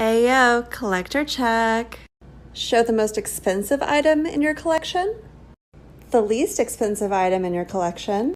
Ayo, collector check. Show the most expensive item in your collection, the least expensive item in your collection,